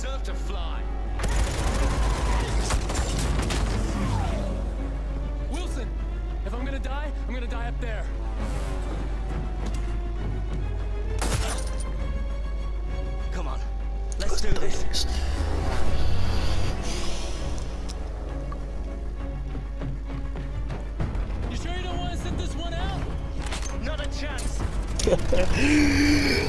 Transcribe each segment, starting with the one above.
deserve to fly. Wilson, if I'm gonna die, I'm gonna die up there. Come on, let's do this. You sure you don't want to sit this one out? Not a chance.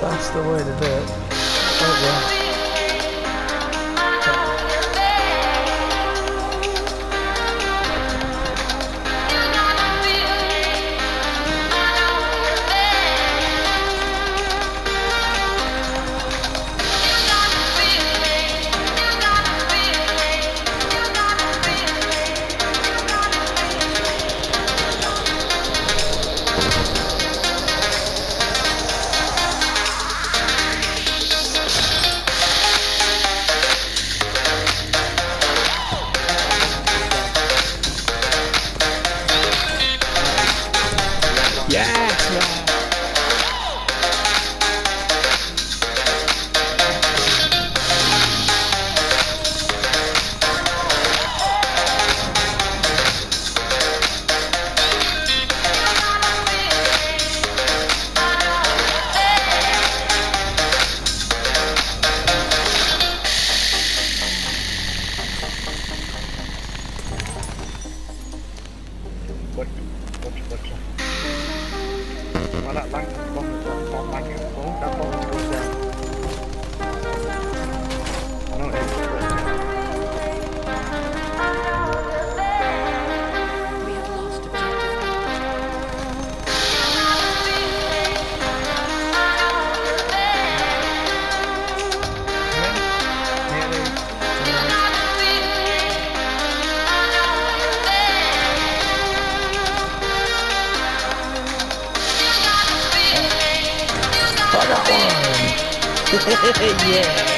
That's the way to do it. 完了，来，走。yeah!